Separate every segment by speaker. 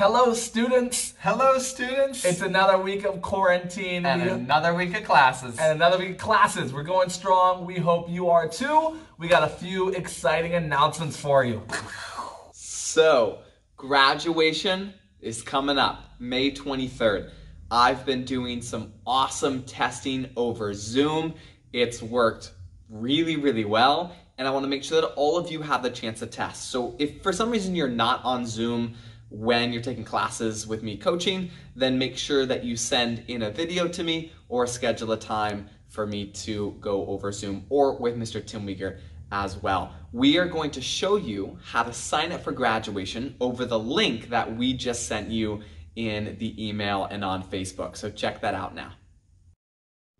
Speaker 1: Hello, students.
Speaker 2: Hello, students.
Speaker 1: It's another week of quarantine.
Speaker 2: and
Speaker 1: We-
Speaker 2: another week of classes.
Speaker 1: and another week of classes. We're going strong. We hope you are too. We got a few exciting announcements for you.
Speaker 3: So, graduation is coming up May 23rd. I've been doing some awesome testing over Zoom. It's worked really, really well, and I want to make sure that all of you have the chance to test. So, if for some reason you're not on Zoom when you're taking classes with me coaching, then make sure that you send in a video to me or schedule a time for me to go over Zoom or with Mr. Tim Weger as well. We are going to show you how to sign up for graduation over the link that we just sent you in the email and on Facebook. So check that out now.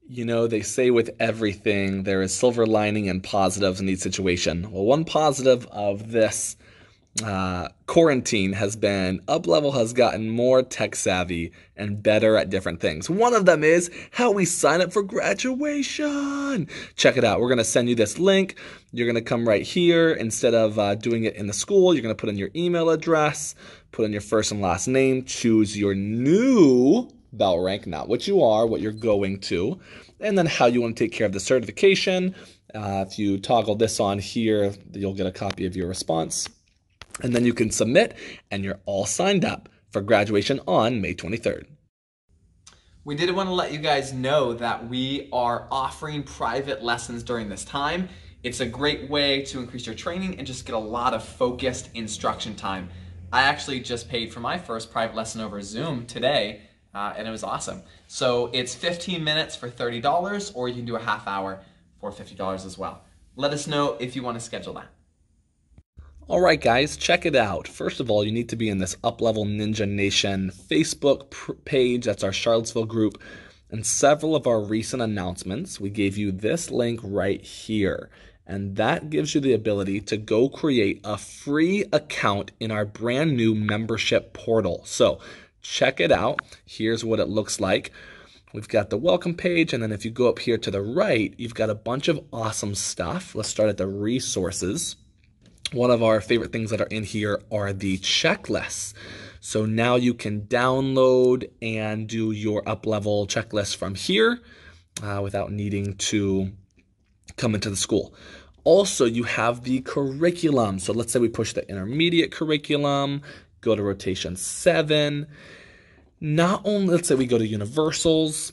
Speaker 4: You know, they say with everything, there is silver lining and positives in each situation. Well, one positive of this uh, quarantine has been UpLevel has gotten more tech savvy and better at different things. One of them is how we sign up for graduation. Check it out. We're going to send you this link. You're going to come right here. Instead of uh, doing it in the school, you're going to put in your email address, put in your first and last name, choose your new bell rank, not what you are, what you're going to, and then how you want to take care of the certification. Uh, if you toggle this on here, you'll get a copy of your response. And then you can submit, and you're all signed up for graduation on May 23rd.
Speaker 3: We did want to let you guys know that we are offering private lessons during this time. It's a great way to increase your training and just get a lot of focused instruction time. I actually just paid for my first private lesson over Zoom today, uh, and it was awesome. So it's 15 minutes for $30, or you can do a half hour for $50 as well. Let us know if you want to schedule that.
Speaker 4: All right, guys, check it out. First of all, you need to be in this Uplevel Ninja Nation Facebook page. That's our Charlottesville group. And several of our recent announcements, we gave you this link right here. And that gives you the ability to go create a free account in our brand new membership portal. So check it out. Here's what it looks like. We've got the welcome page, and then if you go up here to the right, you've got a bunch of awesome stuff. Let's start at the resources one of our favorite things that are in here are the checklists. So now you can download and do your up level checklist from here uh, without needing to come into the school. Also, you have the curriculum. So let's say we push the intermediate curriculum, go to rotation seven. Not only, let's say we go to universals,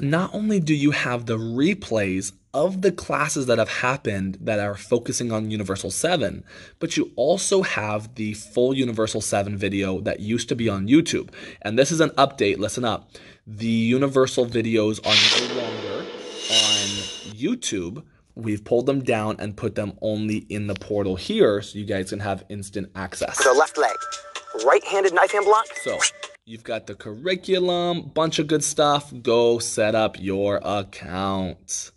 Speaker 4: not only do you have the replays of the classes that have happened that are focusing on Universal 7, but you also have the full Universal 7 video that used to be on YouTube. And this is an update, listen up. The Universal videos are no longer on YouTube. We've pulled them down and put them only in the portal here so you guys can have instant access.
Speaker 5: our left leg. Right-handed knife hand block.
Speaker 4: So you've got the curriculum, bunch of good stuff. Go set up your account.